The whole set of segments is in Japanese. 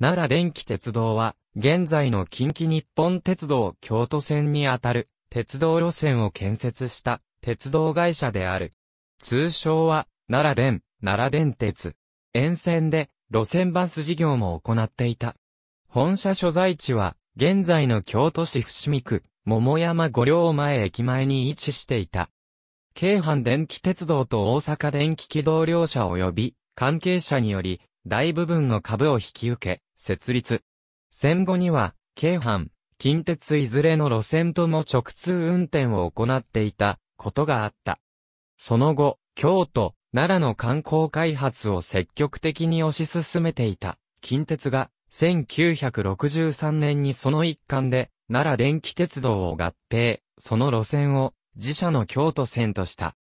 奈良電気鉄道は、現在の近畿日本鉄道京都線にあたる、鉄道路線を建設した鉄道会社である。通称は、奈良電、奈良電鉄。沿線で路線バス事業も行っていた。本社所在地は、現在の京都市伏見区、桃山五両前駅前に位置していた。京阪電気鉄道と大阪電気軌道両社及び、関係者により、大部分の株を引き受け、設立。戦後には、京阪、近鉄いずれの路線とも直通運転を行っていたことがあった。その後、京都、奈良の観光開発を積極的に推し進めていた近鉄が1963年にその一環で奈良電気鉄道を合併、その路線を自社の京都線とした。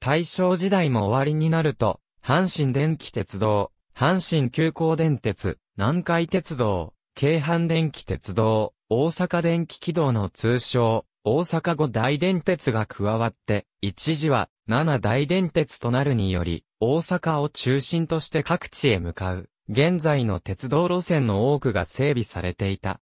大正時代も終わりになると、阪神電気鉄道、阪神急行電鉄、南海鉄道、京阪電気鉄道、大阪電気軌道の通称、大阪五大電鉄が加わって、一時は七大電鉄となるにより、大阪を中心として各地へ向かう、現在の鉄道路線の多くが整備されていた。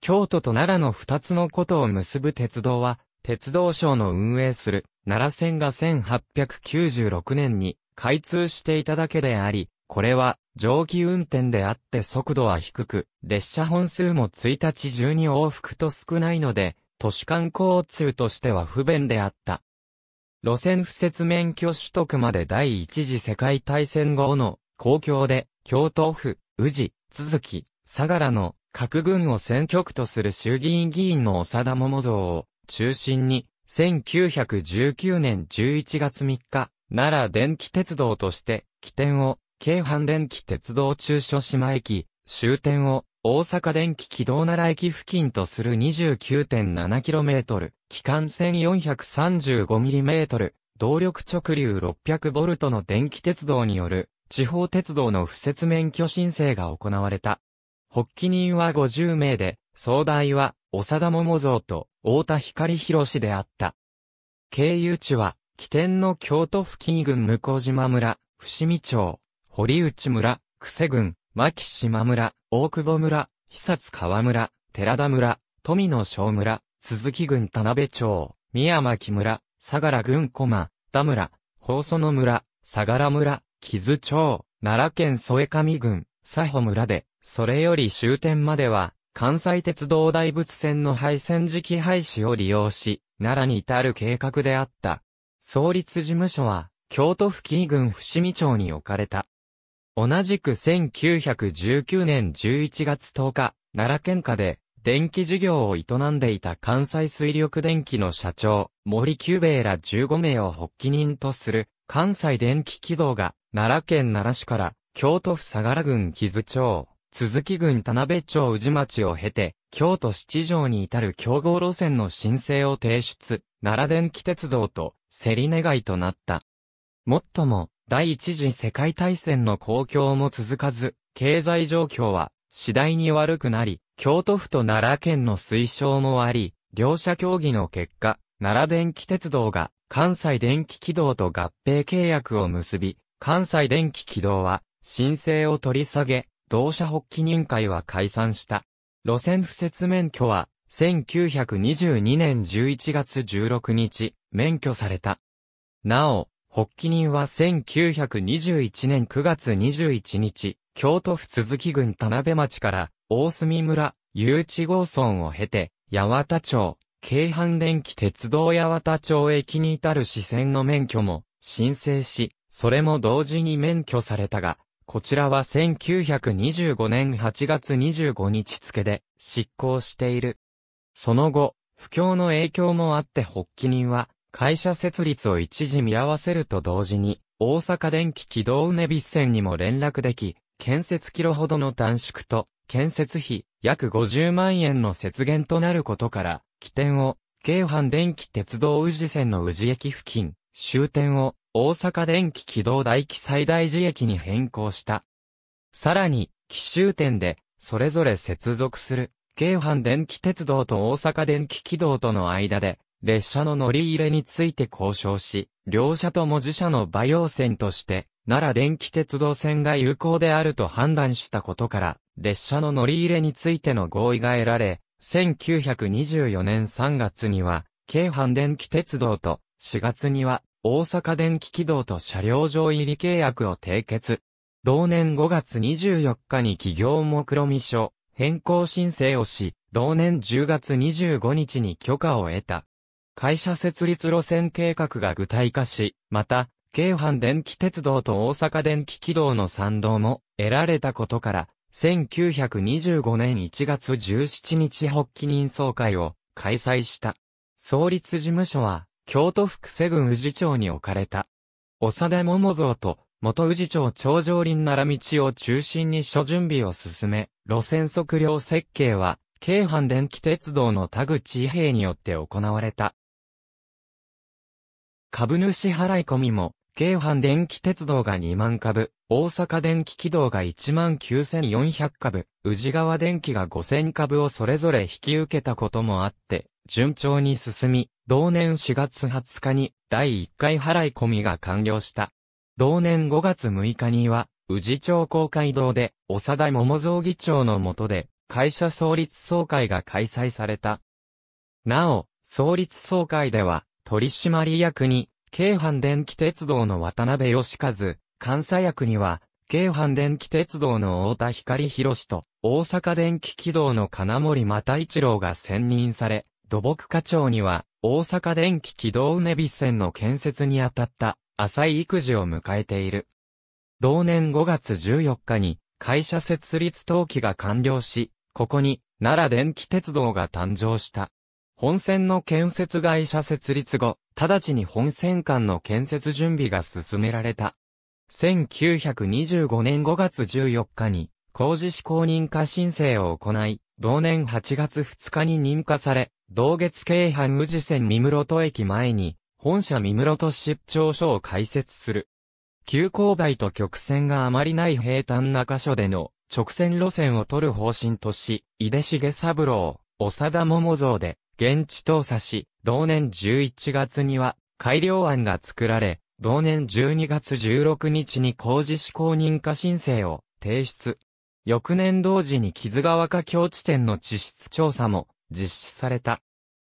京都と奈良の二つのことを結ぶ鉄道は、鉄道省の運営する奈良線が1896年に開通していただけであり、これは、蒸気運転であって速度は低く、列車本数も1日中に往復と少ないので、都市間交通としては不便であった。路線不設免許取得まで第一次世界大戦後の公共で、京都府、宇治、続き、相良の各軍を選挙区とする衆議院議員の長田桃像を中心に、1919年11月3日、奈良電気鉄道として、起点を京阪電気鉄道中所島駅、終点を大阪電気軌道奈良駅付近とする 29.7km、機関線 435mm、動力直流 600V の電気鉄道による地方鉄道の不設免許申請が行われた。発起人は50名で、総代は、長田桃蔵と、大田光博士であった。経由地は、起点の京都府近郡向島村、伏見町、堀内村、久世郡、牧島村、大久保村、久津川村、寺田村、富野小村、鈴木郡田辺町、宮牧村、相良郡駒、田村、放送の村、相良村、木津町、奈良県添上郡、佐保村で、それより終点までは、関西鉄道大仏線の廃線時期廃止を利用し、奈良に至る計画であった。創立事務所は、京都府紀伊郡伏見町に置かれた。同じく1919年11月10日、奈良県下で電気事業を営んでいた関西水力電気の社長、森久兵衛ら15名を発起人とする関西電気軌道が奈良県奈良市から京都府相良郡木津町、鈴木郡田辺町宇治町を経て、京都七条に至る競合路線の申請を提出、奈良電気鉄道と競り願いとなった。もっとも、第一次世界大戦の公共も続かず、経済状況は次第に悪くなり、京都府と奈良県の推奨もあり、両者協議の結果、奈良電気鉄道が関西電気軌道と合併契約を結び、関西電気軌道は申請を取り下げ、同社発起人会は解散した。路線不設免許は1922年11月16日、免許された。なお、発起人は1921年9月21日、京都府鈴木郡田辺町から大隅村、誘致郷村を経て、八幡町、京阪電気鉄道八幡町駅に至る支線の免許も申請し、それも同時に免許されたが、こちらは1925年8月25日付で執行している。その後、不況の影響もあって発起人は会社設立を一時見合わせると同時に、大阪電気軌道うねび線にも連絡でき、建設キロほどの短縮と、建設費約50万円の節減となることから、起点を、京阪電気鉄道宇治線の宇治駅付近、終点を、大阪電気軌道大気最大寺駅に変更した。さらに、奇終点で、それぞれ接続する、京阪電気鉄道と大阪電気軌道との間で、列車の乗り入れについて交渉し、両社とも自社の馬用線として、奈良電気鉄道線が有効であると判断したことから、列車の乗り入れについての合意が得られ、1924年3月には、京阪電気鉄道と、4月には、大阪電気軌道と車両上入り契約を締結。同年5月24日に企業目論見書、変更申請をし、同年10月25日に許可を得た。会社設立路線計画が具体化し、また、京阪電気鉄道と大阪電気軌道の賛同も得られたことから、1925年1月17日発起人総会を開催した。創立事務所は京都府久世郡宇治町に置かれた。長田桃像と元宇治町頂上林奈良道を中心に諸準備を進め、路線測量設計は、京阪電気鉄道の田口兵によって行われた。株主払い込みも、京阪電気鉄道が2万株、大阪電気軌道が1万9400株、宇治川電気が5000株をそれぞれ引き受けたこともあって、順調に進み、同年4月20日に第1回払い込みが完了した。同年5月6日には、宇治町公会堂で、長田桃蔵議長の下で、会社創立総会が開催された。なお、創立総会では、取締役に、京阪電気鉄道の渡辺義和、監査役には、京阪電気鉄道の太田光博と、大阪電気軌道の金森又一郎が選任され、土木課長には、大阪電気軌道うねび線の建設にあたった、浅い育児を迎えている。同年5月14日に、会社設立登記が完了し、ここに、奈良電気鉄道が誕生した。本線の建設会社設立後、直ちに本線間の建設準備が進められた。1925年5月14日に、工事施公認可申請を行い、同年8月2日に認可され、同月京阪宇治線三室戸駅前に、本社三室戸出張所を開設する。急勾配と曲線があまりない平坦な箇所での直線路線を取る方針とし、井出重三郎、長田桃像で、現地調査し、同年11月には改良案が作られ、同年12月16日に工事施行認可申請を提出。翌年同時に木津川下境地点の地質調査も実施された。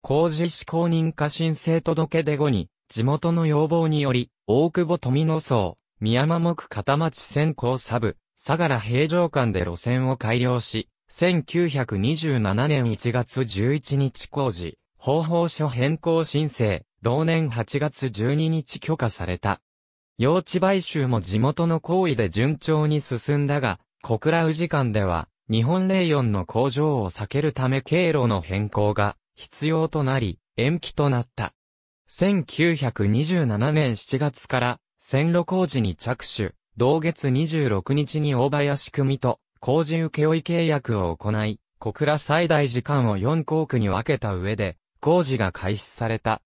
工事施行認可申請届出後に、地元の要望により、大久保富野荘、宮間木片町線高サブ、相良平城間で路線を改良し、1927年1月11日工事、方法書変更申請、同年8月12日許可された。用地買収も地元の行為で順調に進んだが、小倉宇治間では、日本レイヨンの工場を避けるため経路の変更が必要となり、延期となった。1927年7月から線路工事に着手、同月26日に大林組と工事請負契約を行い、小倉最大時間を4校区に分けた上で、工事が開始された。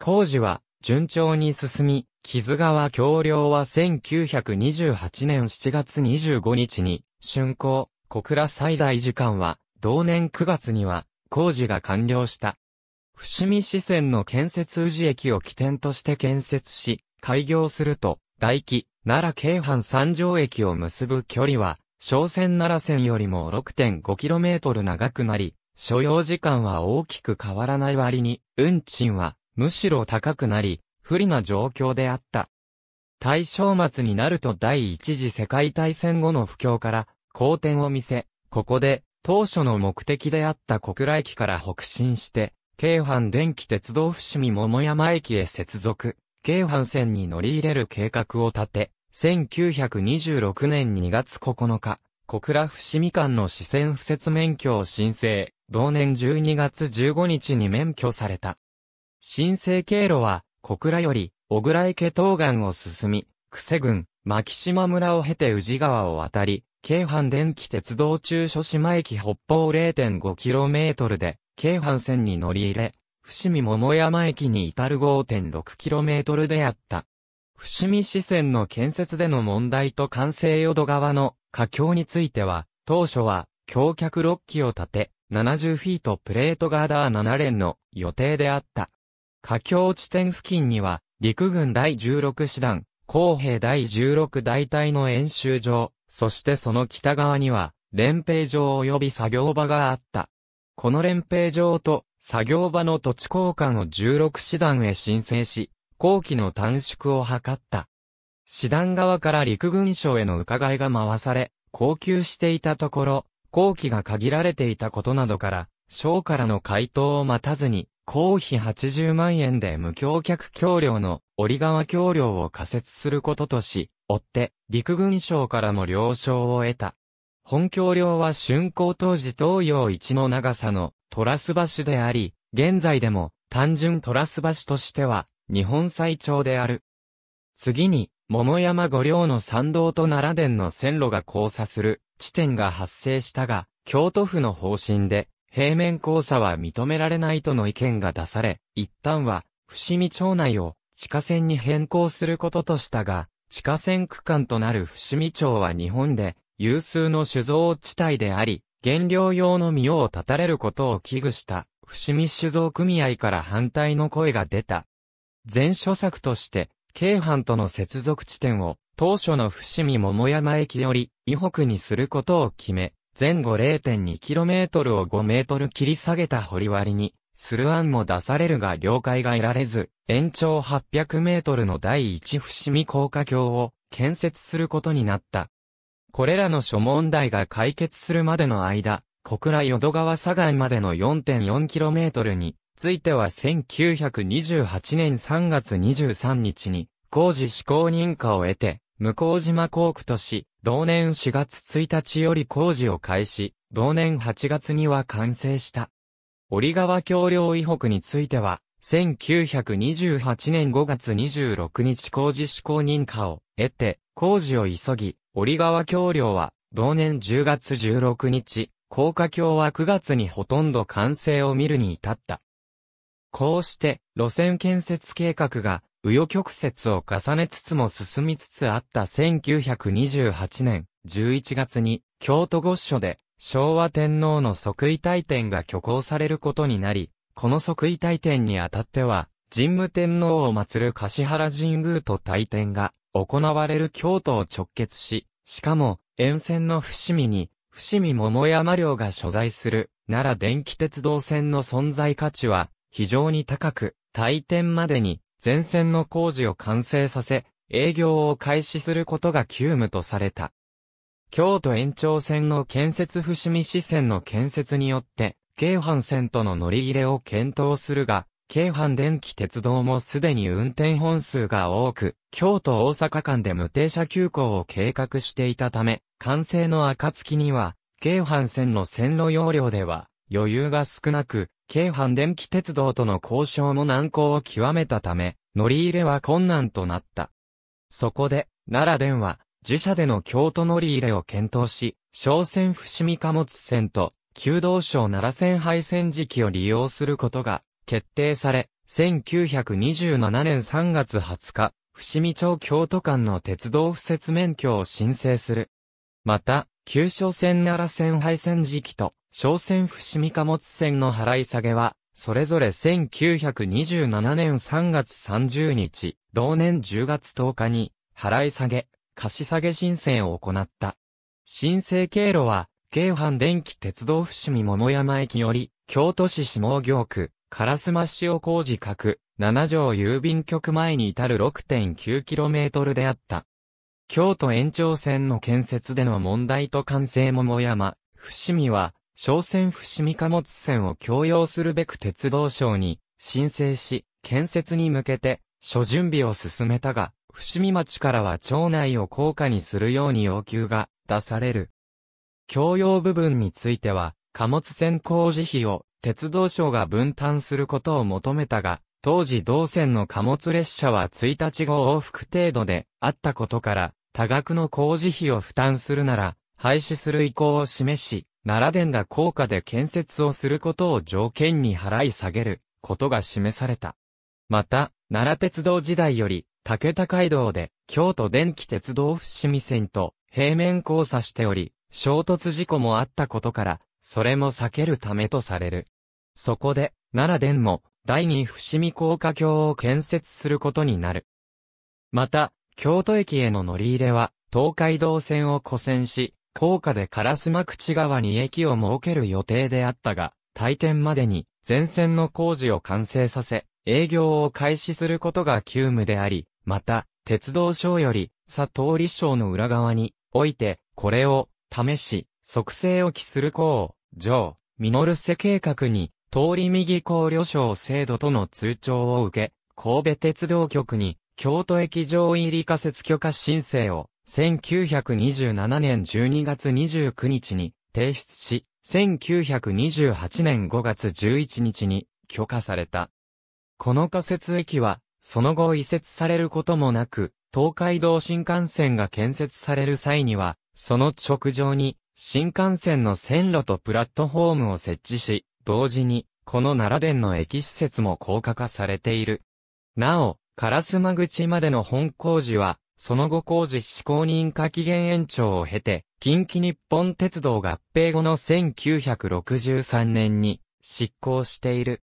工事は順調に進み、木津川橋梁は1928年7月25日に竣工、小倉最大時間は同年9月には工事が完了した。伏見支線の建設宇治駅を起点として建設し、開業すると、大気、奈良京阪三条駅を結ぶ距離は小線奈良線よりも 6.5km 長くなり、所要時間は大きく変わらない割に、運賃はむしろ高くなり、不利な状況であった。大正末になると第一次世界大戦後の不況から好転を見せ、ここで当初の目的であった小倉駅から北進して、京阪電気鉄道伏見桃山駅へ接続、京阪線に乗り入れる計画を立て、1926年2月9日、小倉伏見間の支線不設免許を申請、同年12月15日に免許された。申請経路は、小倉より、小倉池東岸を進み、久世郡、牧島村を経て宇治川を渡り、京阪電気鉄道中所島駅北方 0.5km で、京阪線に乗り入れ、伏見桃山駅に至る 5.6km であった。伏見支線の建設での問題と完成淀川の架橋については、当初は橋脚6基を建て、70フィートプレートガーダー7連の予定であった。架橋地点付近には、陸軍第16師団、公兵第16大隊の演習場、そしてその北側には、連兵場及び作業場があった。この連兵場と作業場の土地交換を16師団へ申請し、後期の短縮を図った。師団側から陸軍省への伺いが回され、高級していたところ、後期が限られていたことなどから、省からの回答を待たずに、公費80万円で無橋脚橋梁の折川橋梁を仮設することとし、追って陸軍省からも了承を得た。本橋梁は竣工当時東洋一の長さのトラス橋であり、現在でも単純トラス橋としては日本最長である。次に、桃山五稜の参道と奈良殿の線路が交差する地点が発生したが、京都府の方針で、平面交差は認められないとの意見が出され、一旦は、伏見町内を地下線に変更することとしたが、地下線区間となる伏見町は日本で有数の酒造地帯であり、原料用の実を断たれることを危惧した伏見酒造組合から反対の声が出た。前諸作として、京阪との接続地点を、当初の伏見桃山駅より、以北にすることを決め、前後 0.2km を5メートル切り下げた掘割に、する案も出されるが了解が得られず、延長800メートルの第一伏見高架橋を建設することになった。これらの諸問題が解決するまでの間、小倉淀川左岸までの 4.4km については1928年3月23日に工事施行認可を得て、向島工区とし、同年4月1日より工事を開始、同年8月には完成した。折川橋梁以北については、1928年5月26日工事施行認可を得て、工事を急ぎ、折川橋梁は、同年10月16日、高架橋は9月にほとんど完成を見るに至った。こうして、路線建設計画が、紆余曲折を重ねつつも進みつつあった1928年11月に、京都御所で、昭和天皇の即位大典が挙行されることになり、この即位大典にあたっては、神武天皇を祀る橿原神宮と大典が行われる京都を直結し、しかも沿線の伏見に、伏見桃山領が所在する奈良電気鉄道線の存在価値は非常に高く、退店までに全線の工事を完成させ、営業を開始することが急務とされた。京都延長線の建設伏見支線の建設によって、京阪線との乗り入れを検討するが、京阪電気鉄道もすでに運転本数が多く、京都大阪間で無停車急行を計画していたため、完成の暁には、京阪線の線路容量では余裕が少なく、京阪電気鉄道との交渉も難航を極めたため、乗り入れは困難となった。そこで、奈良電は、自社での京都乗り入れを検討し、商船伏見貨物船と、旧道省奈良線配線時期を利用することが決定され、1927年3月20日、伏見町京都間の鉄道敷設免許を申請する。また、旧商船奈良線配線時期と、商船伏見貨物船の払い下げは、それぞれ1927年3月30日、同年10月10日に、払い下げ、貸し下げ申請を行った。申請経路は、京阪電気鉄道伏見桃山駅より、京都市下京区、烏丸塩工事各、七条郵便局前に至る 6.9km であった。京都延長線の建設での問題と完成桃山、伏見は、商船伏見貨物船を供用するべく鉄道省に申請し、建設に向けて諸準備を進めたが、伏見町からは町内を高架にするように要求が出される。供用部分については、貨物船工事費を鉄道省が分担することを求めたが、当時同線の貨物列車は1日後往復程度であったことから、多額の工事費を負担するなら、廃止する意向を示し、奈良電が高架で建設をすることを条件に払い下げることが示された。また、奈良鉄道時代より、竹田街道で京都電気鉄道伏見線と平面交差しており、衝突事故もあったことから、それも避けるためとされる。そこで、奈良電も第二伏見高架橋を建設することになる。また、京都駅への乗り入れは、東海道線を古線し、高架で烏丸口側に駅を設ける予定であったが、退店までに全線の工事を完成させ、営業を開始することが急務であり、また、鉄道省より、佐藤理省の裏側に、おいて、これを、試し、促成を期する項、上、ミノルセ計画に、通り右考慮省制度との通帳を受け、神戸鉄道局に、京都駅上入り仮設許可申請を、1927年12月29日に提出し、1928年5月11日に許可された。この仮設駅は、その後移設されることもなく、東海道新幹線が建設される際には、その直上に、新幹線の線路とプラットフォームを設置し、同時に、この奈良電の駅施設も高架化されている。なお、烏丸口までの本工事は、その後工事施行認可期限延長を経て、近畿日本鉄道合併後の1963年に執行している。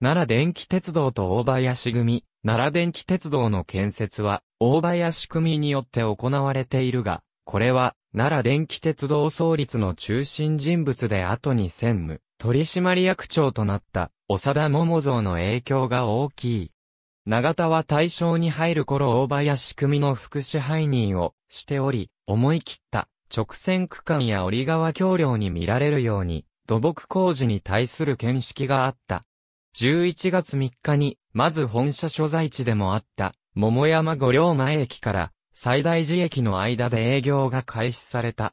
奈良電気鉄道と大林組、奈良電気鉄道の建設は、大林組によって行われているが、これは、奈良電気鉄道創立の中心人物で後に専務、取締役長となった、長田桃蔵の影響が大きい。長田は大正に入る頃大林組の副支配人をしており、思い切った直線区間や折川橋梁に見られるように土木工事に対する見識があった。11月3日に、まず本社所在地でもあった、桃山五両前駅から、最大寺駅の間で営業が開始された。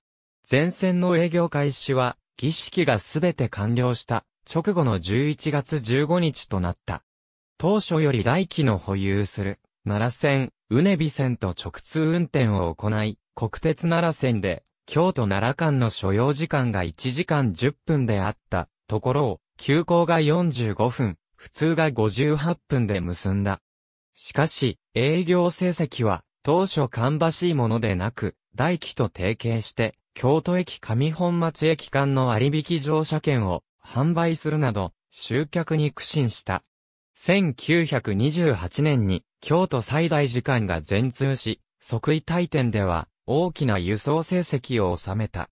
前線の営業開始は、儀式がすべて完了した、直後の11月15日となった。当初より来期の保有する、奈良線、うねび線と直通運転を行い、国鉄奈良線で、京都奈良間の所要時間が1時間10分であったところを、急行が45分、普通が58分で結んだ。しかし、営業成績は、当初芳しいものでなく、大気と提携して、京都駅上本町駅間の割引乗車券を販売するなど、集客に苦心した。1928年に、京都最大時間が全通し、即位大店では、大きな輸送成績を収めた。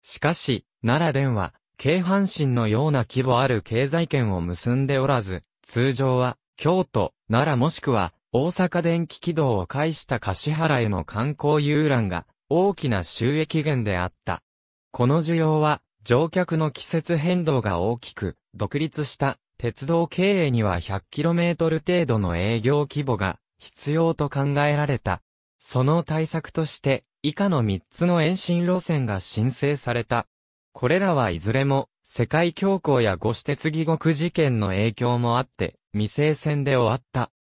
しかし、奈良電は、京阪神のような規模ある経済圏を結んでおらず、通常は、京都、奈良もしくは、大阪電気軌道を介した橿原への観光遊覧が、大きな収益源であった。この需要は、乗客の季節変動が大きく、独立した鉄道経営には 100km 程度の営業規模が必要と考えられた。その対策として、以下の3つの延伸路線が申請された。これらはいずれも、世界恐慌や五私鉄義国事件の影響もあって、未成線で終わった。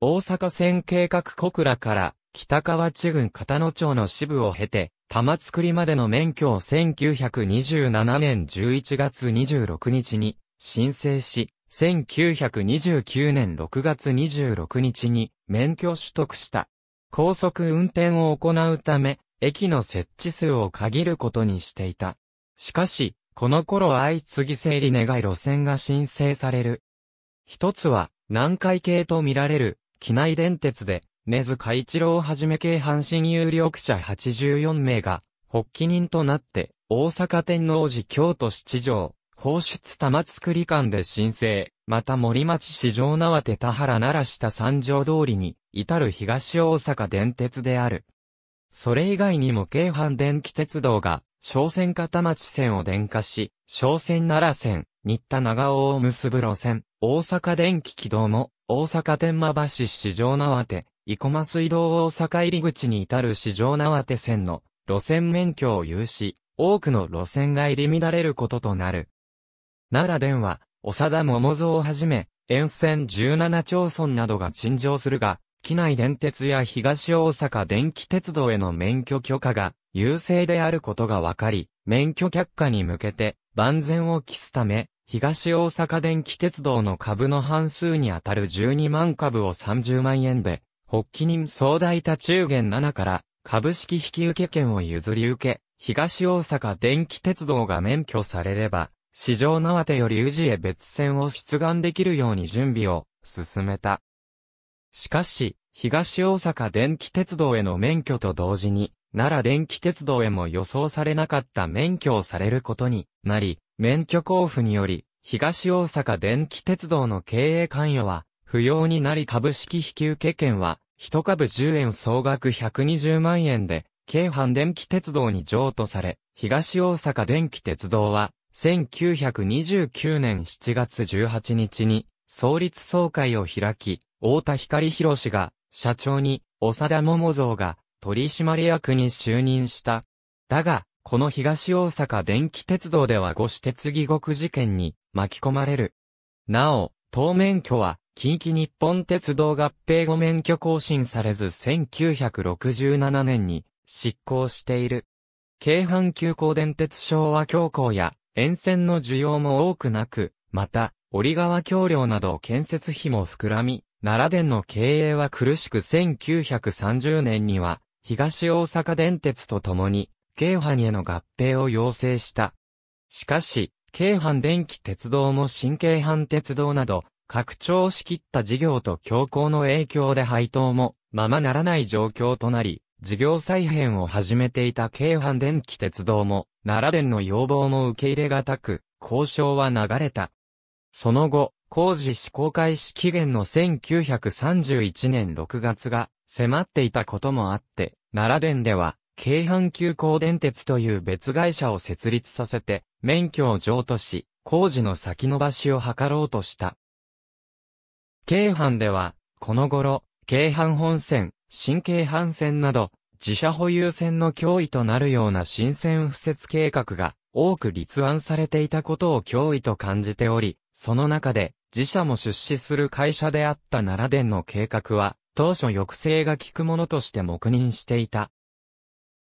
大阪線計画小倉から、北川地郡片野町の支部を経て、玉造までの免許を1927年11月26日に申請し、1929年6月26日に免許取得した。高速運転を行うため、駅の設置数を限ることにしていた。しかし、この頃相次ぎ整理願い路線が申請される。一つは、南海系と見られる、機内電鉄で、根津海一郎はじめ系阪神有力者84名が、発起人となって、大阪天王寺京都七条、放出玉造間で申請、また森町市場縄手田原奈良下三条通りに、至る東大阪電鉄である。それ以外にも京阪電気鉄道が、商船片町線を電化し、商船奈良線、新田長尾を結ぶ路線、大阪電気軌道も、大阪天満橋市場縄手、生駒水道大阪入り口に至る市場縄手線の路線免許を有し、多くの路線が入り乱れることとなる。奈良電は、長田桃蔵をはじめ、沿線17町村などが陳情するが、機内電鉄や東大阪電気鉄道への免許許可が優勢であることが分かり、免許却下に向けて万全を期すため、東大阪電気鉄道の株の半数にあたる12万株を30万円で、発起人総大多中元7から株式引受権を譲り受け、東大阪電気鉄道が免許されれば、市場縄手より宇治へ別線を出願できるように準備を進めた。しかし、東大阪電気鉄道への免許と同時に、奈良電気鉄道へも予想されなかった免許をされることになり、免許交付により、東大阪電気鉄道の経営関与は、不要になり株式引受権は、一株10円総額120万円で、京阪電気鉄道に譲渡され、東大阪電気鉄道は、1929年7月18日に、創立総会を開き、大田光博士が、社長に、長田桃蔵が、取締役に就任した。だが、この東大阪電気鉄道では五私鉄義国事件に巻き込まれる。なお、当免許は、近畿日本鉄道合併後免許更新されず1967年に執行している。京阪急行電鉄昭和強行や沿線の需要も多くなく、また、折川橋梁など建設費も膨らみ、奈良電の経営は苦しく1930年には、東大阪電鉄と共に、京阪への合併を要請した。しかし、京阪電気鉄道も新京阪鉄道など、拡張しきった事業と強行の影響で配当もままならない状況となり、事業再編を始めていた京阪電気鉄道も、奈良電の要望も受け入れがたく、交渉は流れた。その後、工事施行開始期限の1931年6月が迫っていたこともあって、奈良電では、京阪急行電鉄という別会社を設立させて、免許を譲渡し、工事の先延ばしを図ろうとした。京阪では、この頃、京阪本線、新京阪線など、自社保有線の脅威となるような新線敷設計画が多く立案されていたことを脅威と感じており、その中で自社も出資する会社であった奈良電の計画は、当初抑制が効くものとして黙認していた。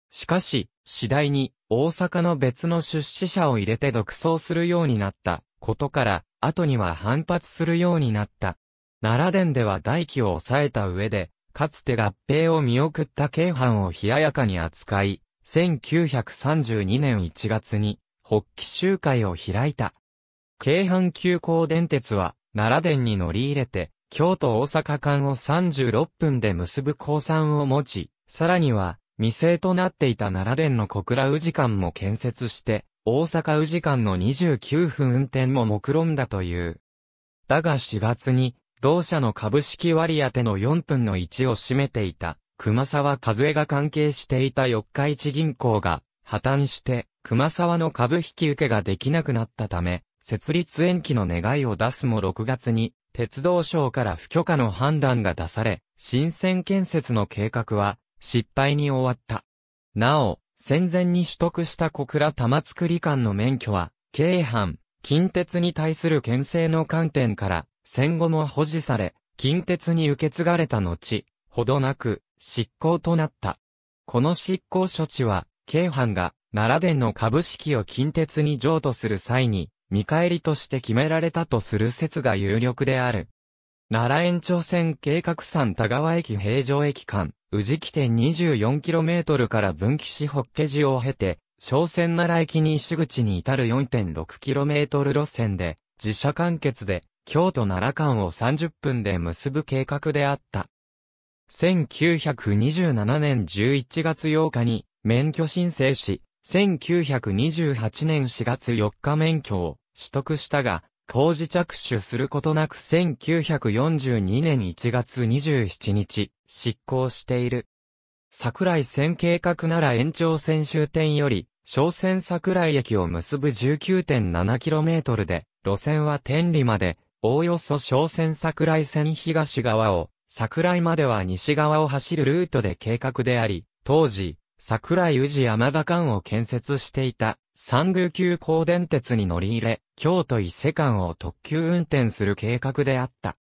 しかし、次第に大阪の別の出資者を入れて独走するようになったことから、後には反発するようになった。奈良電では大気を抑えた上で、かつて合併を見送った京阪を冷ややかに扱い、1932年1月に、発起集会を開いた。京阪急行電鉄は、奈良電に乗り入れて、京都大阪間を36分で結ぶ交算を持ち、さらには、未成となっていた奈良電の小倉宇治間も建設して、大阪宇治間の29分運転も目論んだという。だが4月に、同社の株式割当の4分の1を占めていた、熊沢和恵が関係していた四日市銀行が破綻して、熊沢の株引き受けができなくなったため、設立延期の願いを出すも6月に、鉄道省から不許可の判断が出され、新線建設の計画は失敗に終わった。なお、戦前に取得した小倉玉造間の免許は、京阪、近鉄に対する牽制の観点から戦後も保持され、近鉄に受け継がれた後、ほどなく、執行となった。この執行処置は、京阪が奈良電の株式を近鉄に譲渡する際に、見返りとして決められたとする説が有力である。奈良延長線計画山田川駅平城駅間、宇治起点 24km から分岐しホッケ寺を経て、小線奈良駅西口に至る 4.6km 路線で、自社完結で、京都奈良間を30分で結ぶ計画であった。1927年11月8日に免許申請し、1928年4月4日免許を取得したが、工事着手することなく1942年1月27日、執行している。桜井線計画なら延長線終点より、小線桜井駅を結ぶ 19.7km で、路線は天理まで、おおよそ小線桜井線東側を、桜井までは西側を走るルートで計画であり、当時、桜井宇治山田間を建設していた、三宮急行電鉄に乗り入れ、京都伊勢間を特急運転する計画であった。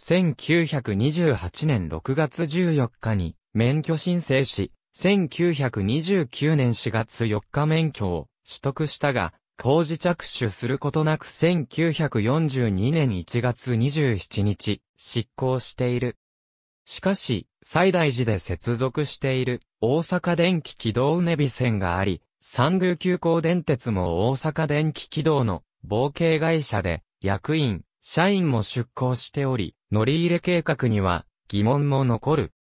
1928年6月14日に免許申請し、1929年4月4日免許を取得したが、工事着手することなく1942年1月27日、執行している。しかし、西大寺で接続している大阪電気軌道うねび線があり、三宮急行電鉄も大阪電気軌道の合計会社で役員、社員も出向しており、乗り入れ計画には疑問も残る。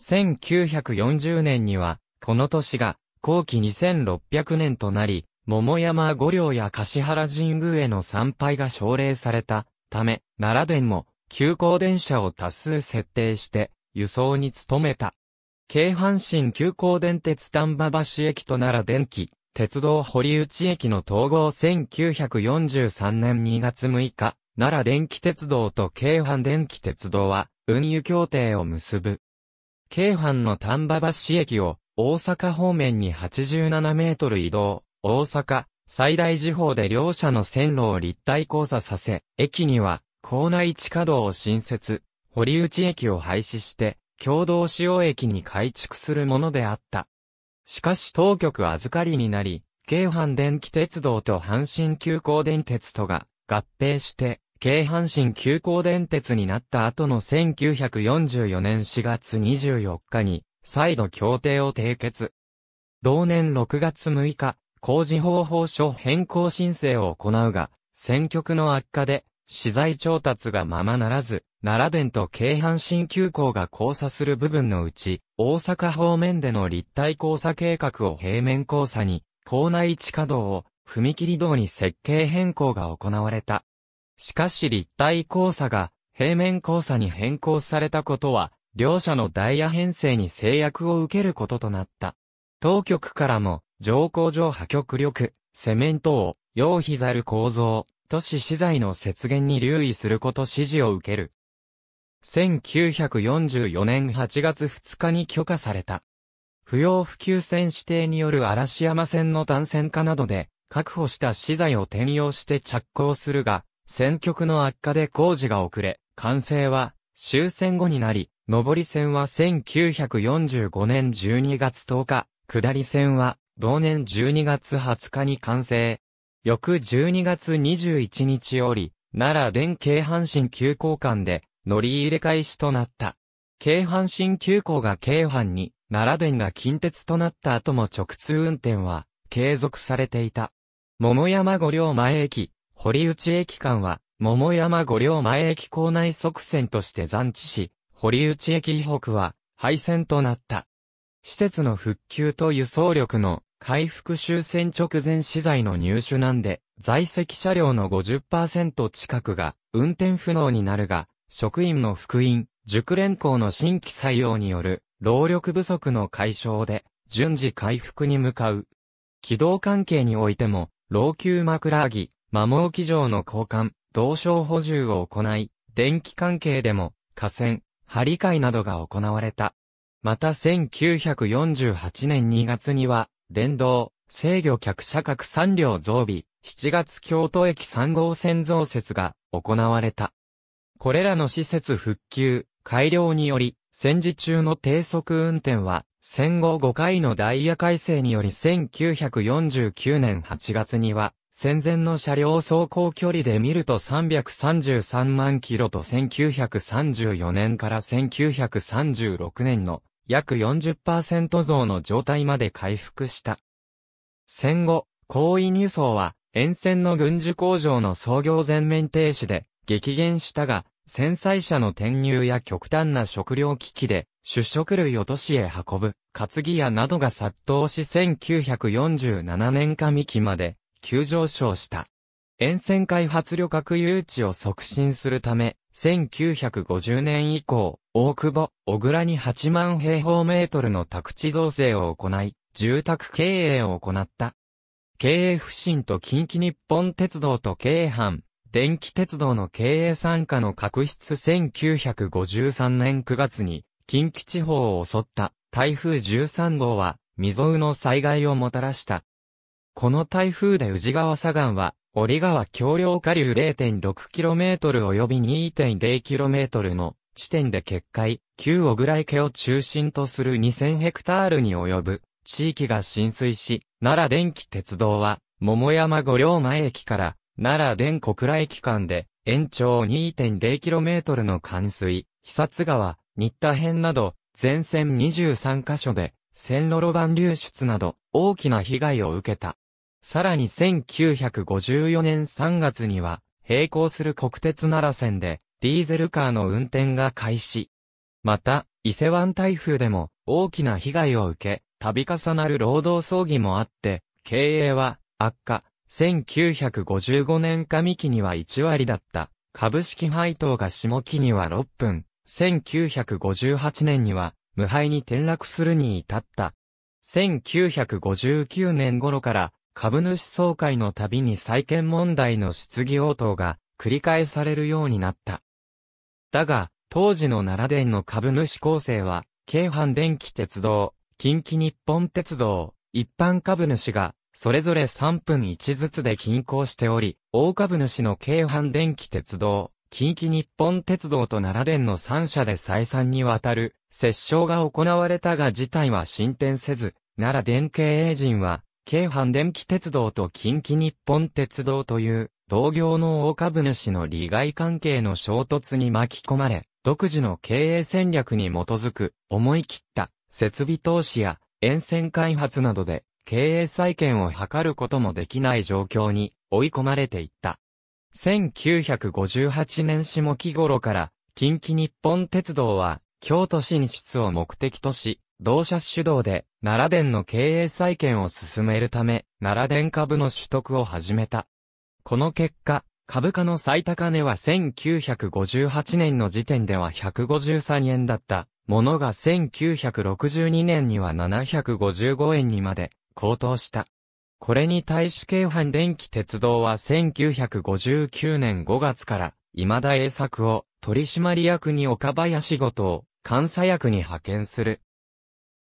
1940年にはこの年が後期2600年となり、桃山五稜や橿原神宮への参拝が奨励されたため、奈良電も急行電車を多数設定して輸送に努めた。京阪神急行電鉄丹波橋駅と奈良電機、鉄道堀内駅の統合1943年2月6日、奈良電気鉄道と京阪電気鉄道は運輸協定を結ぶ。京阪の丹波橋駅を大阪方面に87メートル移動、大阪、最大時報で両者の線路を立体交差させ、駅には構内地下道を新設、堀内駅を廃止して、共同使用駅に改築するものであった。しかし当局預かりになり、京阪電気鉄道と阪神急行電鉄とが合併して、京阪神急行電鉄になった後の1944年4月24日に、再度協定を締結。同年6月6日、工事方法書変更申請を行うが、選曲の悪化で、資材調達がままならず、奈良電と京阪神急行が交差する部分のうち、大阪方面での立体交差計画を平面交差に、構内地下道を踏切道に設計変更が行われた。しかし立体交差が平面交差に変更されたことは、両者のダイヤ編成に制約を受けることとなった。当局からも、上工場破極力、セメントを、用費ざる構造、都市資材の節減に留意すること指示を受ける。1944年8月2日に許可された。不要不急線指定による嵐山線の単線化などで、確保した資材を転用して着工するが、選曲の悪化で工事が遅れ、完成は終戦後になり、上り線は1945年12月10日、下り線は同年12月20日に完成。翌12月21日より、奈良電京阪神急行間で乗り入れ開始となった。京阪神急行が京阪に、奈良電が近鉄となった後も直通運転は継続されていた。桃山五両前駅、堀内駅間は、桃山五両前駅構内側線として残地し、堀内駅以北は廃線となった。施設の復旧と輸送力の回復終戦直前資材の入手なんで、在籍車両の50%近くが運転不能になるが、職員の復員、熟練校の新規採用による労力不足の解消で順次回復に向かう。軌道関係においても、老朽枕木、摩耗機場の交換、同床補充を行い、電気関係でも、河川、張り替えなどが行われた。また1948年2月には、電動、制御客車各3両増備、7月京都駅3号線増設が行われた。これらの施設復旧、改良により、戦時中の低速運転は、戦後5回のダイヤ改正により1949年8月には、戦前の車両走行距離で見ると333万キロと1934年から1936年の約40%増の状態まで回復した。戦後、行為輸送は沿線の軍需工場の操業全面停止で激減したが、繊細車の転入や極端な食料危機で主食類を都市へ運ぶ担ぎ屋などが殺到し1947年上期まで急上昇した。沿線開発旅客誘致を促進するため、1950年以降、大久保、小倉に8万平方メートルの宅地造成を行い、住宅経営を行った。経営不振と近畿日本鉄道と京阪、電気鉄道の経営参加の確執1953年9月に、近畿地方を襲った台風13号は、未曾有の災害をもたらした。この台風で宇治川左岸は、折川橋梁下流 0.6km 及び 2.0km の地点で決壊、旧小倉池を中心とする2000ヘクタールに及ぶ地域が浸水し、奈良電気鉄道は、桃山五両前駅から奈良電小倉駅間で延長 2.0km の冠水、久津川、新田編など、全線23カ所で線路路盤流出など大きな被害を受けた。さらに1954年3月には、並行する国鉄奈良線で、ディーゼルカーの運転が開始。また、伊勢湾台風でも大きな被害を受け、度重なる労働争議もあって、経営は悪化。1955年上期には1割だった。株式配当が下期には6分。1958年には無敗に転落するに至った。1959年頃から株主総会のたびに債権問題の質疑応答が繰り返されるようになった。だが、当時の奈良電の株主構成は、京阪電気鉄道、近畿日本鉄道、一般株主が、それぞれ3分1ずつで均衡しており、大株主の京阪電気鉄道、近畿日本鉄道と奈良電の3社で再三にわたる、折衝が行われたが事態は進展せず、奈良電経営陣は、京阪電気鉄道と近畿日本鉄道という同業の大株主の利害関係の衝突に巻き込まれ、独自の経営戦略に基づく思い切った設備投資や沿線開発などで経営再建を図ることもできない状況に追い込まれていった。1958年下期頃から近畿日本鉄道は京都進出を目的とし、同社主導で奈良電の経営再建を進めるため奈良電株の取得を始めた。この結果、株価の最高値は1958年の時点では153円だったものが1962年には755円にまで高騰した。これに対し京阪電気鉄道は1959年5月から今田栄作を取締役に岡林ごとを監査役に派遣する。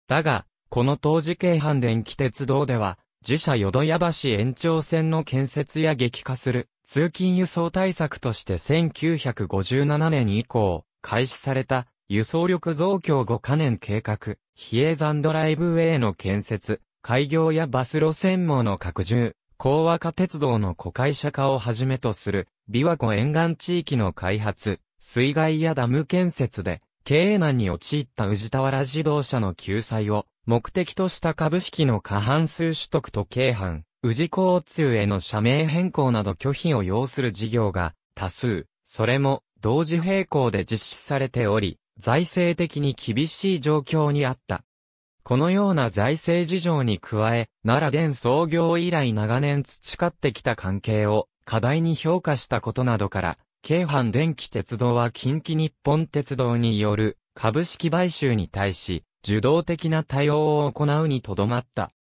だが、この当時京阪電気鉄道では自社淀屋橋延長線の建設や激化する通勤輸送対策として1957年以降開始された輸送力増強5カ年計画、比叡山ドライブウェイの建設、開業やバス路線網の拡充、高和化鉄道の古会社化をはじめとする、琵琶湖沿岸地域の開発、水害やダム建設で、経営難に陥った宇治田原自動車の救済を目的とした株式の過半数取得と軽犯、宇治交通への社名変更など拒否を要する事業が多数、それも同時並行で実施されており、財政的に厳しい状況にあった。このような財政事情に加え、奈良電創業以来長年培ってきた関係を課題に評価したことなどから、京阪電気鉄道は近畿日本鉄道による株式買収に対し、受動的な対応を行うにとどまった。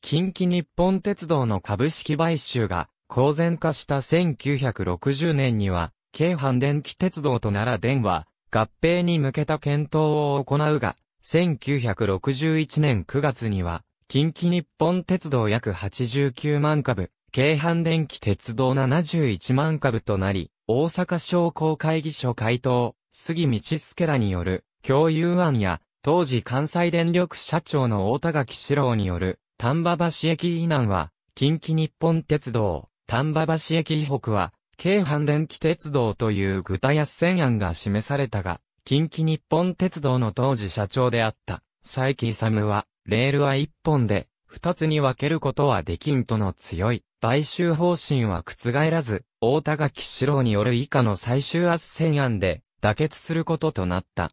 近畿日本鉄道の株式買収が公然化した1960年には、京阪電気鉄道と奈良電は合併に向けた検討を行うが、1961年9月には、近畿日本鉄道約89万株、京阪電気鉄道71万株となり、大阪商工会議所回答、杉道助らによる共有案や当時関西電力社長の大田垣史郎による、丹波橋駅以南は、近畿日本鉄道、丹波橋駅以北は、京阪電気鉄道という具体斡旋案が示されたが、近畿日本鉄道の当時社長であった、佐伯勇は、レールは一本で、二つに分けることはできんとの強い、買収方針は覆らず、大田垣史郎による以下の最終斡旋案で、妥結することとなった。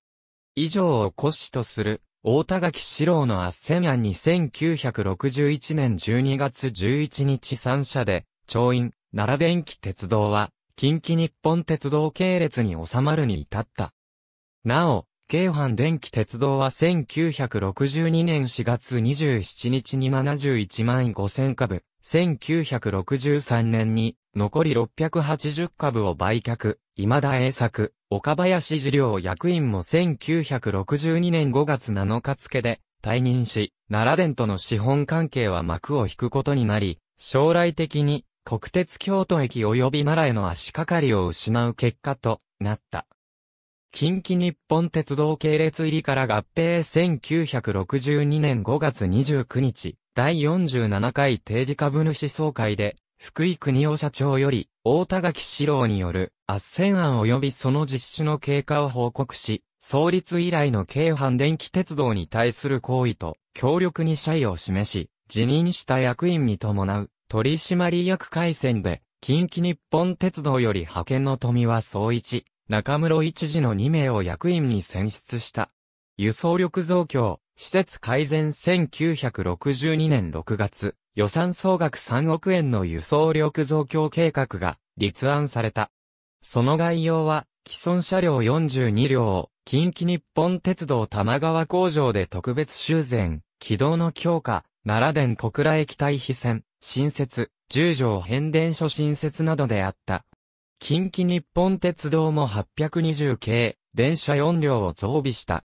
以上を骨子とする、大田垣史郎の斡旋案に1961年12月11日3社で、調印、奈良電気鉄道は、近畿日本鉄道系列に収まるに至った。なお、京阪電気鉄道は1962年4月27日に71万5000株、1963年に残り680株を売却、今田栄作、岡林事業役員も1962年5月7日付で退任し、奈良電との資本関係は幕を引くことになり、将来的に国鉄京都駅及び奈良への足掛かりを失う結果となった。近畿日本鉄道系列入りから合併1962年5月29日、第47回定時株主総会で、福井国夫社長より、大田垣史郎による、斡旋案及びその実施の経過を報告し、創立以来の京阪電気鉄道に対する行為と、強力に謝意を示し、辞任した役員に伴う、取締役回線で、近畿日本鉄道より派遣の富は総一、中室一時の2名を役員に選出した。輸送力増強、施設改善1962年6月、予算総額3億円の輸送力増強計画が立案された。その概要は、既存車両42両を近畿日本鉄道玉川工場で特別修繕、軌道の強化、奈良電小倉駅対比線、新設、十条変電所新設などであった。近畿日本鉄道も820系、電車4両を増備した。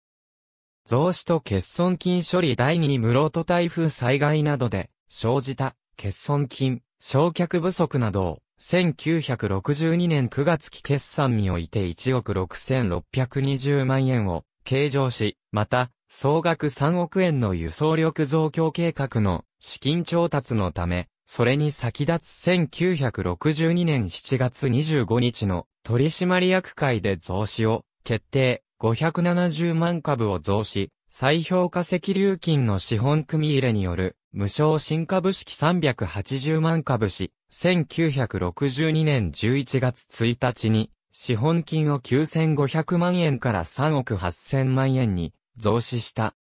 増資と欠損金処理第2室戸台風災害などで生じた欠損金、焼却不足などを1962年9月期決算において1億6620万円を計上し、また、総額3億円の輸送力増強計画の資金調達のため、それに先立つ1962年7月25日の取締役会で増資を決定、570万株を増資、再評価石流金の資本組入れによる無償新株式380万株式、1962年11月1日に、資本金を9500万円から3億8000万円に増資した。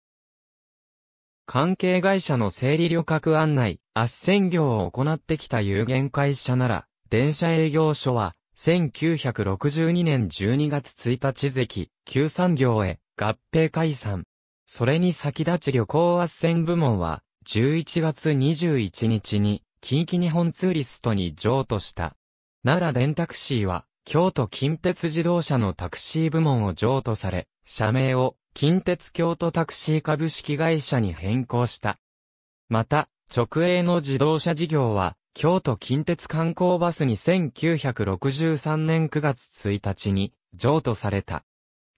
関係会社の整理旅客案内、斡旋業を行ってきた有限会社なら、電車営業所は、1962年12月1日関、旧産業へ合併解散。それに先立ち旅行斡旋部門は、11月21日に、近畿日本ツーリストに譲渡した。奈良電タクシーは、京都近鉄自動車のタクシー部門を譲渡され、社名を近鉄京都タクシー株式会社に変更した。また、直営の自動車事業は、京都近鉄観光バスに1963年9月1日に譲渡された。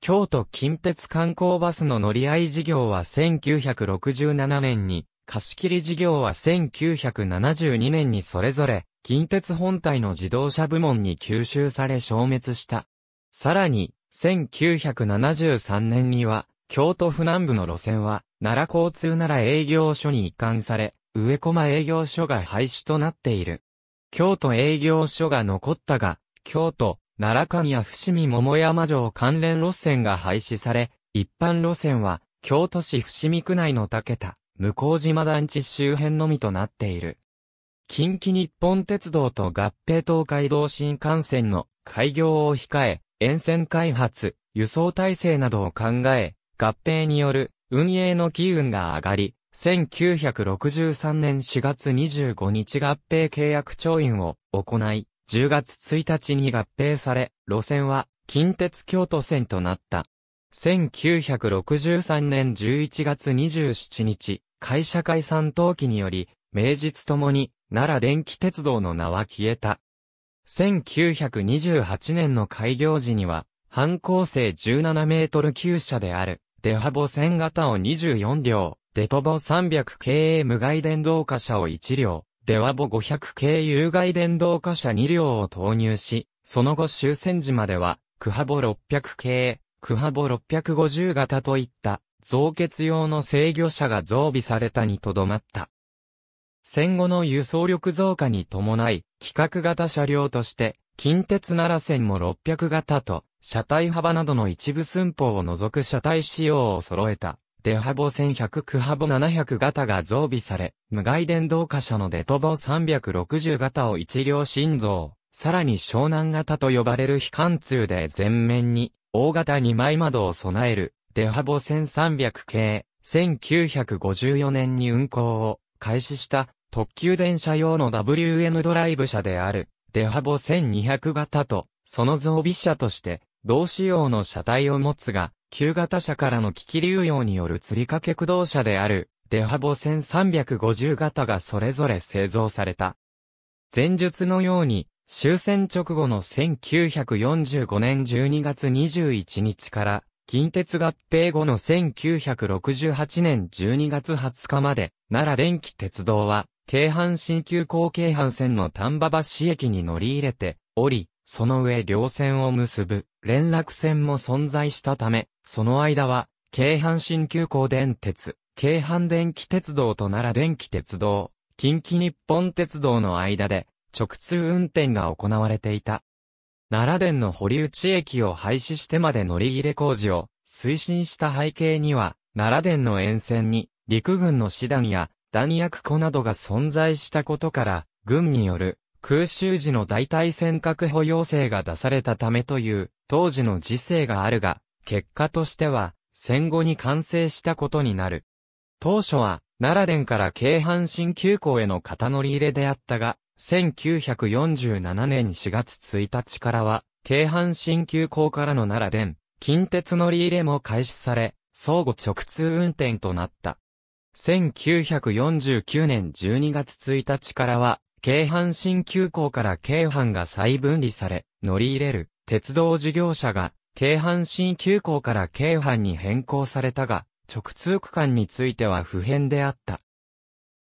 京都近鉄観光バスの乗り合い事業は1967年に貸切事業は1972年にそれぞれ、近鉄本体の自動車部門に吸収され消滅した。さらに、1973年には、京都府南部の路線は、奈良交通奈良営業所に移管され、上駒営業所が廃止となっている。京都営業所が残ったが、京都、奈良間や伏見桃山城関連路線が廃止され、一般路線は、京都市伏見区内の竹田、向島団地周辺のみとなっている。近畿日本鉄道と合併東海道新幹線の開業を控え、沿線開発、輸送体制などを考え、合併による運営の機運が上がり、1963年4月25日合併契約調印を行い、10月1日に合併され、路線は近鉄京都線となった。1963年11月27日、会社解散登記により、名実ともに、奈良電気鉄道の名は消えた。1928年の開業時には、半高性17メートル級車である、デハボ線型を24両、デトボ300系無害電動化車を1両、デワボ500系有害電動化車2両を投入し、その後終戦時までは、クハボ600系、クハボ650型といった増血用の制御車が増備されたにとどまった。戦後の輸送力増加に伴い、規格型車両として、近鉄奈良線も600型と、車体幅などの一部寸法を除く車体仕様を揃えた、デハボ1100クハボ700型が増備され、無害電動化車のデトボ360型を一両新増、さらに湘南型と呼ばれる非貫通で前面に、大型2枚窓を備える、デハボ1300系、1954年に運行を開始した特急電車用の WN ドライブ車であるデハボ1200型とその増備車として同仕様の車体を持つが旧型車からの機器流用による吊り掛け駆動車であるデハボ1350型がそれぞれ製造された。前述のように終戦直後の1945年12月21日から近鉄合併後の1968年12月20日まで、奈良電気鉄道は、京阪新急行京阪線の丹波橋駅に乗り入れて、おり、その上両線を結ぶ連絡線も存在したため、その間は、京阪新急行電鉄、京阪電気鉄道と奈良電気鉄道、近畿日本鉄道の間で、直通運転が行われていた。奈良電の堀内駅を廃止してまで乗り入れ工事を推進した背景には、奈良電の沿線に陸軍の師団や弾薬庫などが存在したことから、軍による空襲時の大体戦確保要請が出されたためという当時の時勢があるが、結果としては戦後に完成したことになる。当初は奈良電から京阪神急行への型乗り入れであったが、1947年4月1日からは、京阪神急行からの奈良電、近鉄乗り入れも開始され、相互直通運転となった。1949年12月1日からは、京阪神急行から京阪が再分離され、乗り入れる鉄道事業者が、京阪神急行から京阪に変更されたが、直通区間については不変であった。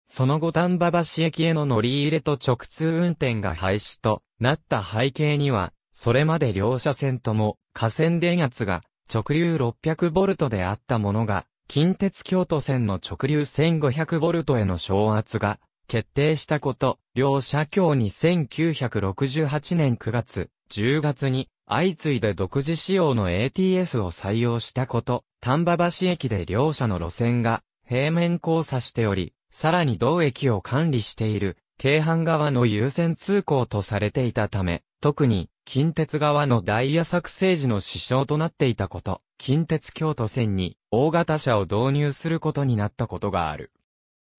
その後丹波橋駅への乗り入れと直通運転が廃止となった背景には、それまで両車線とも河川電圧が直流 600V であったものが近鉄京都線の直流 1500V への昇圧が決定したこと、両社協に1968年9月、10月に相次いで独自仕様の ATS を採用したこと、丹波橋駅で両社の路線が平面交差しており、さらに同駅を管理している、京阪側の優先通行とされていたため、特に近鉄側のダイヤ作成時の支障となっていたこと、近鉄京都線に大型車を導入することになったことがある。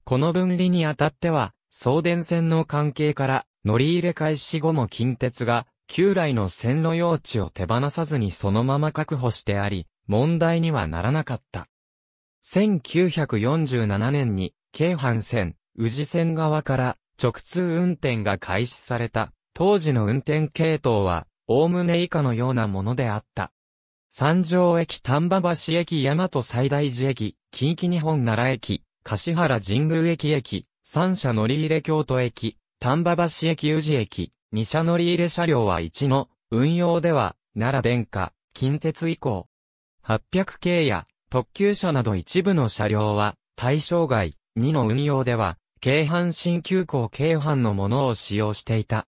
この分離にあたっては、送電線の関係から乗り入れ開始後も近鉄が旧来の線路用地を手放さずにそのまま確保してあり、問題にはならなかった。1947年に、京阪線、宇治線側から直通運転が開始された当時の運転系統は、おおむね以下のようなものであった。三条駅丹波橋駅大和西大寺駅、近畿日本奈良駅、柏原神宮駅駅、三社乗り入れ京都駅、丹波橋駅宇治駅、二社乗り入れ車両は1の、運用では、奈良電化、近鉄以降。800系や特急車など一部の車両は、対象外、2の運用では、京阪新急行京阪のものを使用していた。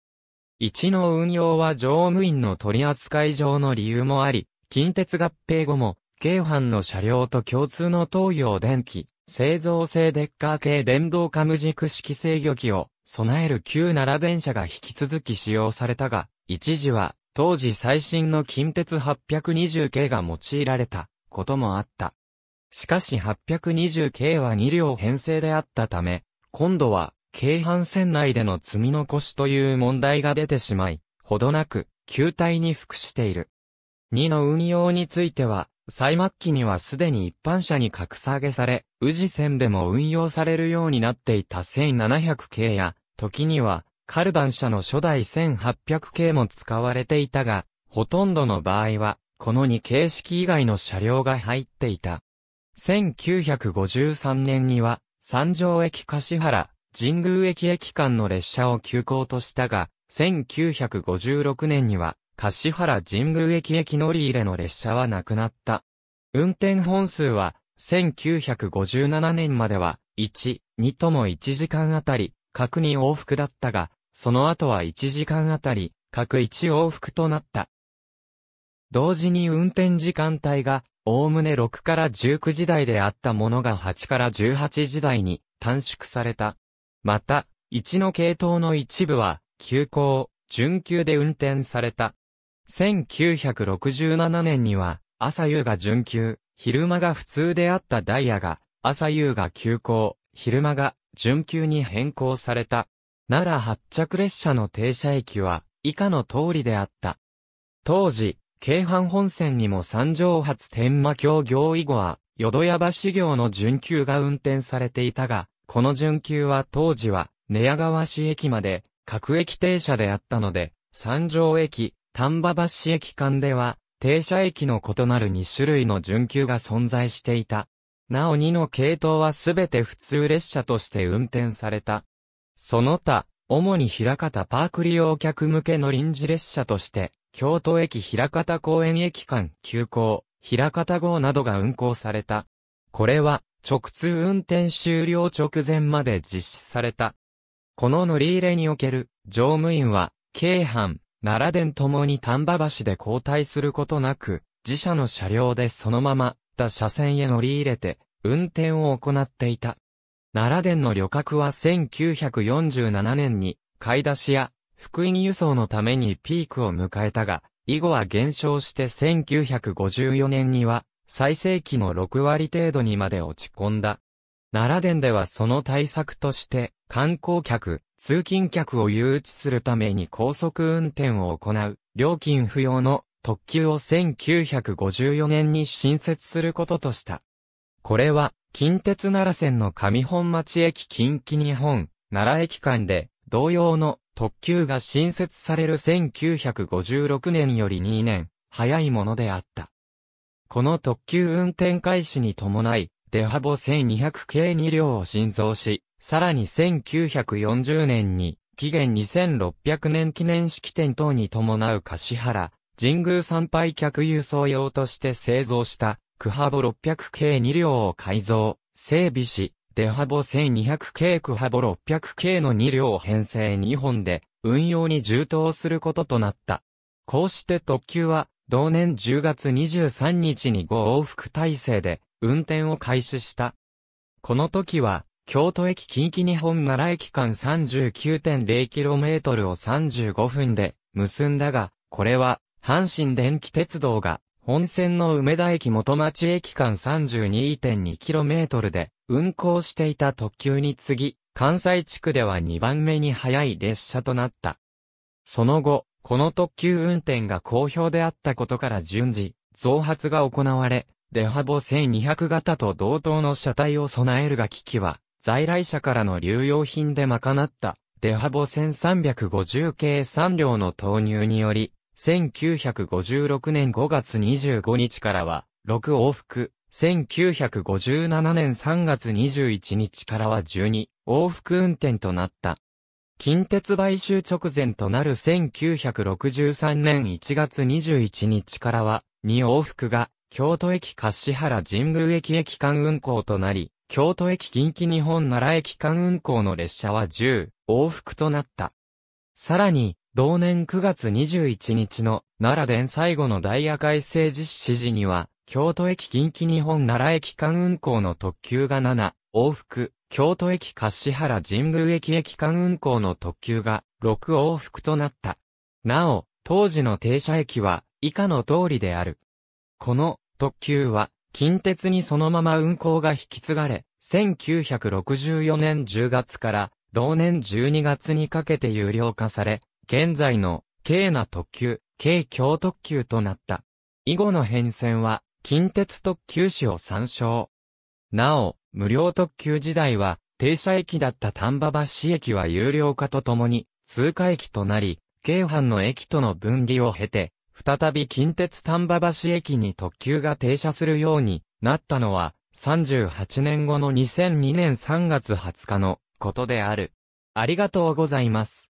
一の運用は乗務員の取り扱い上の理由もあり、近鉄合併後も、京阪の車両と共通の東洋電機、製造性デッカー系電動カム軸式制御機を備える旧奈良電車が引き続き使用されたが、一時は当時最新の近鉄820系が用いられたこともあった。しかし820系は2両編成であったため、今度は京阪線内での積み残しという問題が出てしまい、ほどなく、球体に服している。2の運用については、最末期にはすでに一般車に格下げされ、宇治線でも運用されるようになっていた1700系や、時には、カルダン車の初代1800系も使われていたが、ほとんどの場合は、この2形式以外の車両が入っていた。1953年には、三条駅柏原、神宮駅駅間の列車を急行としたが、1956年には、柏原神宮駅駅乗り入れの列車はなくなった。運転本数は、1957年までは、1、2とも1時間あたり、各2往復だったが、その後は1時間あたり、各1往復となった。同時に運転時間帯が、おおむね6から19時台であったものが8から18時台に短縮された。また、1の系統の一部は、急行、準急で運転された。1967年には、朝夕が準急、昼間が普通であったダイヤが、朝夕が急行、昼間が準急に変更された。奈良発着列車の停車駅は、以下の通りであった。当時、京阪本線にも三条発天満橋行以後は、淀屋橋行の準急が運転されていたが、この準急は当時は、寝屋川市駅まで、各駅停車であったので、三条駅、丹波橋駅間では、停車駅の異なる2種類の準急が存在していた。なお2の系統はすべて普通列車として運転された。その他、主に平方パーク利用客向けの臨時列車として、京都駅平方公園駅間急行、平方号などが運行された。これは、直通運転終了直前まで実施された。この乗り入れにおける乗務員は、京阪、奈良電ともに丹波橋で交代することなく、自社の車両でそのままった車線へ乗り入れて、運転を行っていた。奈良電の旅客は1947年に、買い出しや、福音輸送のためにピークを迎えたが、以後は減少して1954年には、最盛期の6割程度にまで落ち込んだ。奈良電ではその対策として、観光客、通勤客を誘致するために高速運転を行う、料金不要の特急を1954年に新設することとした。これは、近鉄奈良線の上本町駅近畿日本、奈良駅間で、同様の特急が新設される1956年より2年、早いものであった。この特急運転開始に伴い、デハボ1200系2両を新造し、さらに1940年に、紀元2600年記念式典等に伴う橿原、神宮参拝客輸送用として製造した、クハボ600系2両を改造、整備し、デハボ1200系クハボ600系の2両編成2本で、運用に充当することとなった。こうして特急は、同年10月23日に5往復体制で、運転を開始した。この時は、京都駅近畿日本奈良駅間 39.0km を35分で結んだが、これは阪神電気鉄道が、本線の梅田駅元町駅間 32.2km で運行していた特急に次ぎ、関西地区では2番目に速い列車となった。その後、この特急運転が好評であったことから順次、増発が行われ、デハボ1200型と同等の車体を備えるが機器は、在来車からの流用品で賄った、デハボ1350系3両の投入により、1956年5月25日からは、6往復、1957年3月21日からは12往復運転となった。近鉄買収直前となる1963年1月21日からは、2往復が、京都駅橿原神宮駅駅間運行となり、京都駅近畿日本奈良駅間運行の列車は10往復となった。さらに、同年9月21日の奈良電最後のダイヤ改正実施時には、京都駅近畿日本奈良駅間運行の特急が7、往復、京都駅橿原神宮駅駅間運行の特急が6往復となった。なお、当時の停車駅は以下の通りである。この特急は近鉄にそのまま運行が引き継がれ、1964年10月から同年12月にかけて有料化され、現在の、京な特急、京京特急となった。以後の変遷は、近鉄特急史を参照。なお、無料特急時代は、停車駅だった丹波橋駅は有料化とともに、通過駅となり、京阪の駅との分離を経て、再び近鉄丹波橋駅に特急が停車するようになったのは、38年後の2002年3月20日のことである。ありがとうございます。